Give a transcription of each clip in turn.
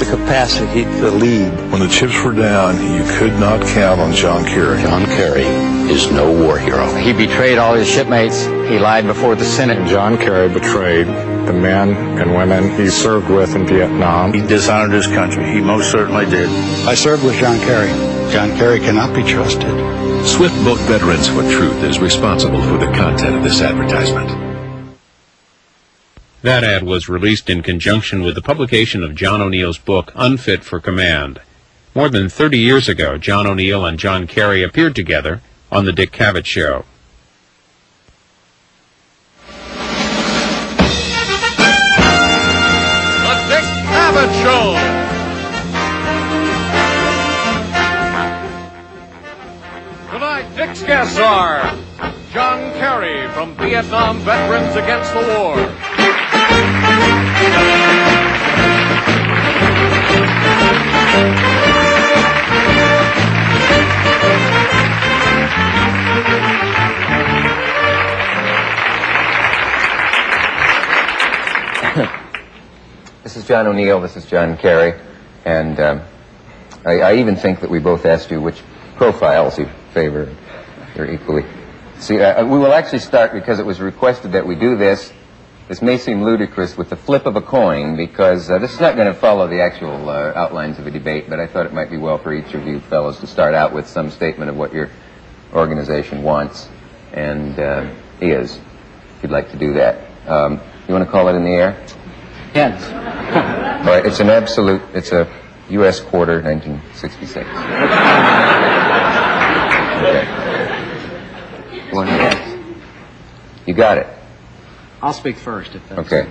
the capacity to lead. When the chips were down, you could not count on John Kerry. John Kerry is no war hero. He betrayed all his shipmates. He lied before the Senate. John Kerry betrayed the men and women he served with in Vietnam. He dishonored his country. He most certainly did. I served with John Kerry. John Kerry cannot be trusted. Swift Boat Veterans for Truth is responsible for the content of this advertisement. That ad was released in conjunction with the publication of John O'Neill's book, Unfit for Command. More than 30 years ago, John O'Neill and John Kerry appeared together on The Dick Cavett Show. The Dick Cavett Show! Tonight, Dick's guests are John Kerry from Vietnam Veterans Against the War. John O'Neill. This is John Kerry. And um, I, I even think that we both asked you which profiles you favor. They're equally. See, uh, we will actually start because it was requested that we do this. This may seem ludicrous with the flip of a coin because uh, this is not going to follow the actual uh, outlines of a debate, but I thought it might be well for each of you fellows to start out with some statement of what your organization wants and uh, is, if you'd like to do that. Um, you want to call it in the air? Yes. All right, it's an absolute, it's a U.S. quarter, 1966. Okay. Ahead. You got it. I'll speak first if that's Okay.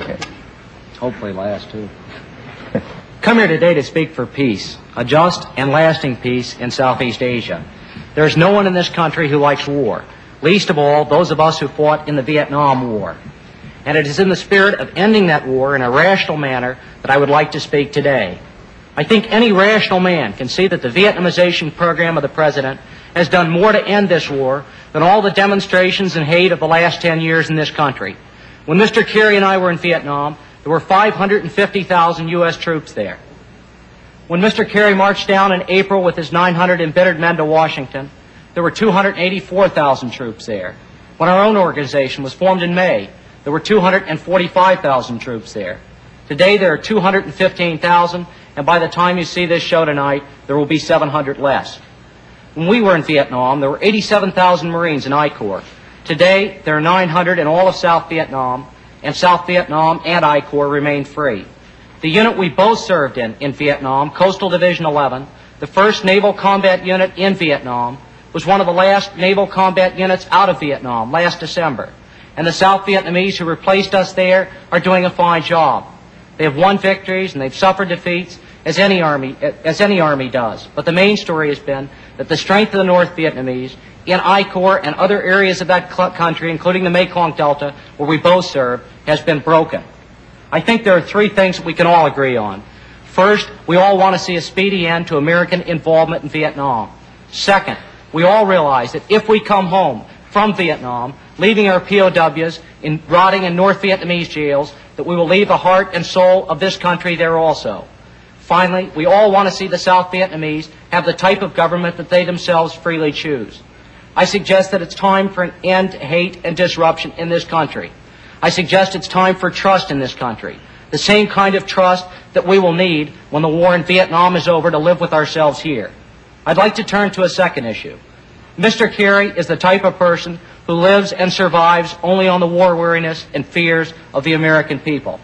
Okay. hopefully last too. Come here today to speak for peace, a just and lasting peace in Southeast Asia. There's no one in this country who likes war, least of all those of us who fought in the Vietnam War. And it is in the spirit of ending that war in a rational manner that I would like to speak today. I think any rational man can see that the Vietnamization program of the President has done more to end this war than all the demonstrations and hate of the last 10 years in this country. When Mr. Kerry and I were in Vietnam, there were 550,000 U.S. troops there. When Mr. Kerry marched down in April with his 900 embittered men to Washington, there were 284,000 troops there. When our own organization was formed in May, there were 245,000 troops there. Today there are 215,000, and by the time you see this show tonight, there will be 700 less. When we were in Vietnam, there were 87,000 Marines in I Corps. Today, there are 900 in all of South Vietnam, and South Vietnam and I Corps remain free. The unit we both served in in Vietnam, Coastal Division 11, the first naval combat unit in Vietnam, was one of the last naval combat units out of Vietnam last December. And the South Vietnamese who replaced us there are doing a fine job. They have won victories and they've suffered defeats as any army as any army does. But the main story has been that the strength of the North Vietnamese in I Corps and other areas of that country, including the Mekong Delta, where we both serve, has been broken. I think there are three things that we can all agree on. First, we all want to see a speedy end to American involvement in Vietnam. Second, we all realize that if we come home from Vietnam, leaving our POWs in rotting in North Vietnamese jails, that we will leave the heart and soul of this country there also. Finally, we all want to see the South Vietnamese have the type of government that they themselves freely choose. I suggest that it's time for an end to hate and disruption in this country. I suggest it's time for trust in this country. The same kind of trust that we will need when the war in Vietnam is over to live with ourselves here. I'd like to turn to a second issue. Mr. Kerry is the type of person who lives and survives only on the war weariness and fears of the American people.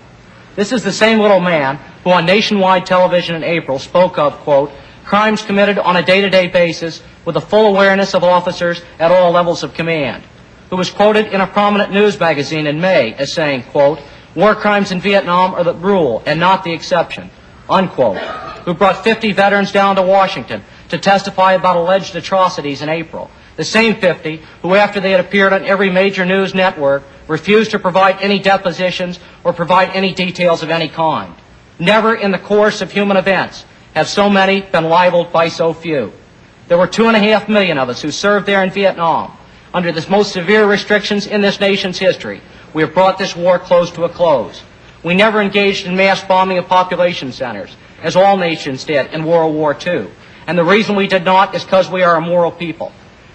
This is the same little man who on nationwide television in April spoke of, quote, crimes committed on a day-to-day basis with the full awareness of officers at all levels of command, who was quoted in a prominent news magazine in May as saying, quote, war crimes in Vietnam are the rule and not the exception, unquote, who brought 50 veterans down to Washington to testify about alleged atrocities in April. The same 50 who, after they had appeared on every major news network, refused to provide any depositions or provide any details of any kind. Never in the course of human events have so many been libeled by so few. There were two and a half million of us who served there in Vietnam. Under the most severe restrictions in this nation's history, we have brought this war close to a close. We never engaged in mass bombing of population centers, as all nations did in World War II. And the reason we did not is because we are a moral people.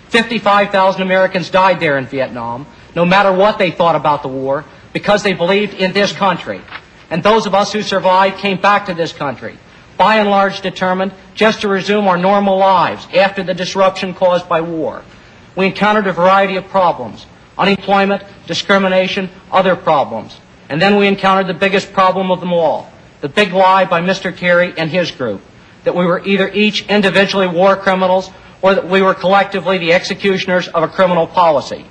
55,000 Americans died there in Vietnam, no matter what they thought about the war, because they believed in this country. And those of us who survived came back to this country, by and large determined just to resume our normal lives after the disruption caused by war. We encountered a variety of problems unemployment, discrimination, other problems. And then we encountered the biggest problem of them all the big lie by Mr. Kerry and his group that we were either each individually war criminals or that we were collectively the executioners of a criminal policy.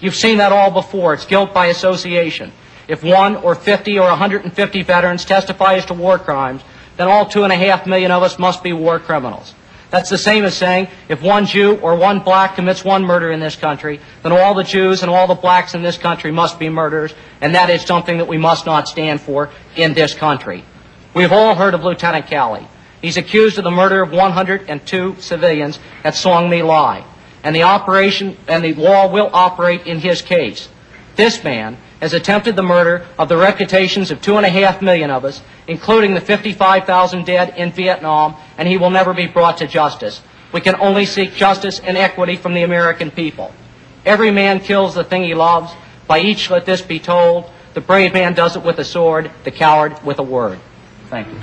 You've seen that all before. It's guilt by association. If one or 50 or 150 veterans testify as to war crimes, then all two and a half million of us must be war criminals. That's the same as saying if one Jew or one black commits one murder in this country, then all the Jews and all the blacks in this country must be murderers, and that is something that we must not stand for in this country. We've all heard of Lieutenant Calley. He's accused of the murder of 102 civilians at Song My Lai, and the operation and the law will operate in his case. This man has attempted the murder of the reputations of two and a half million of us, including the 55,000 dead in Vietnam, and he will never be brought to justice. We can only seek justice and equity from the American people. Every man kills the thing he loves. By each let this be told. The brave man does it with a sword, the coward with a word. Thank you. We,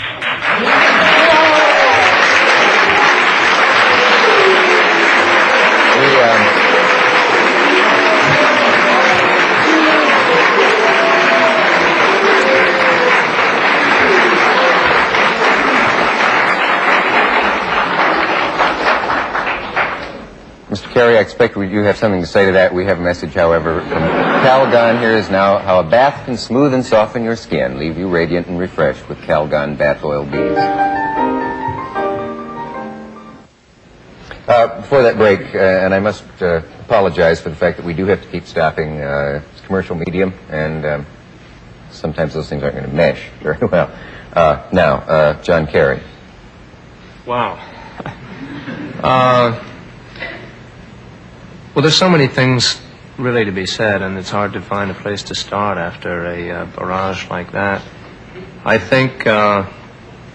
um, Kerry, I expect you have something to say to that. We have a message, however, from Calgon here is now how a bath can smooth and soften your skin, leave you radiant and refreshed with Calgon bath oil beads. Uh, before that break, uh, and I must uh, apologize for the fact that we do have to keep stopping uh, commercial medium, and um, sometimes those things aren't going to mesh very well. Uh, now, uh, John Kerry. Wow. Well, there's so many things really to be said, and it's hard to find a place to start after a uh, barrage like that. I think, uh,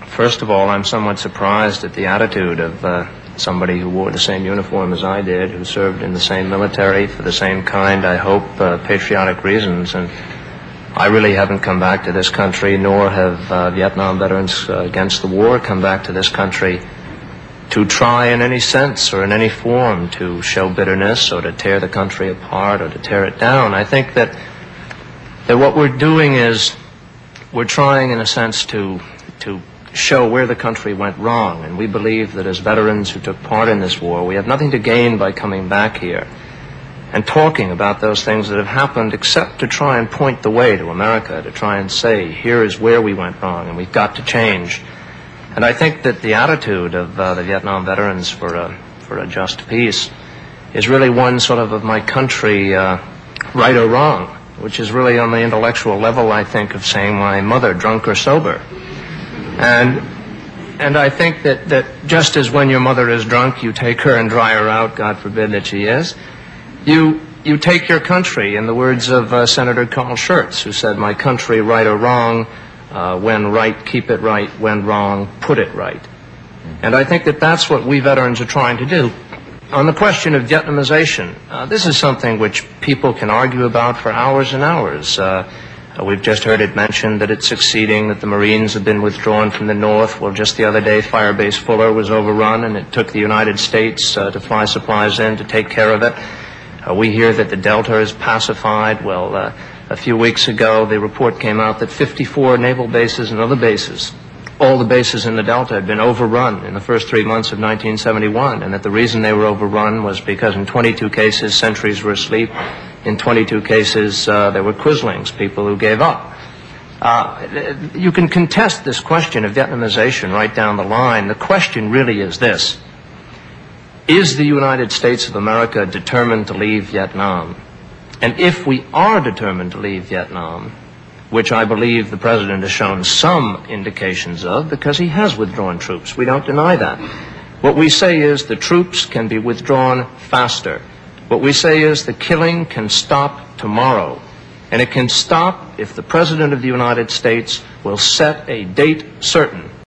first of all, I'm somewhat surprised at the attitude of uh, somebody who wore the same uniform as I did, who served in the same military for the same kind, I hope, uh, patriotic reasons. And I really haven't come back to this country, nor have uh, Vietnam veterans uh, against the war come back to this country to try in any sense or in any form to show bitterness or to tear the country apart or to tear it down. I think that that what we're doing is we're trying in a sense to to show where the country went wrong and we believe that as veterans who took part in this war we have nothing to gain by coming back here and talking about those things that have happened except to try and point the way to America to try and say here is where we went wrong and we've got to change and I think that the attitude of uh, the Vietnam veterans for a, for a just peace is really one sort of of my country, uh, right or wrong, which is really on the intellectual level, I think, of saying my mother, drunk or sober. And, and I think that, that just as when your mother is drunk, you take her and dry her out, God forbid that she is, you, you take your country, in the words of uh, Senator Carl Schurz, who said, my country, right or wrong, uh, when right, keep it right. When wrong, put it right. And I think that that's what we veterans are trying to do. On the question of Vietnamization, uh, this is something which people can argue about for hours and hours. Uh, we've just heard it mentioned that it's succeeding, that the Marines have been withdrawn from the North. Well, just the other day, Firebase Fuller was overrun, and it took the United States uh, to fly supplies in to take care of it. Uh, we hear that the Delta is pacified. Well, uh, a few weeks ago, the report came out that 54 naval bases and other bases, all the bases in the Delta had been overrun in the first three months of 1971, and that the reason they were overrun was because in 22 cases, sentries were asleep. In 22 cases, uh, there were quislings, people who gave up. Uh, you can contest this question of Vietnamization right down the line. The question really is this. Is the United States of America determined to leave Vietnam? And if we are determined to leave Vietnam, which I believe the President has shown some indications of because he has withdrawn troops, we don't deny that. What we say is the troops can be withdrawn faster. What we say is the killing can stop tomorrow. And it can stop if the President of the United States will set a date certain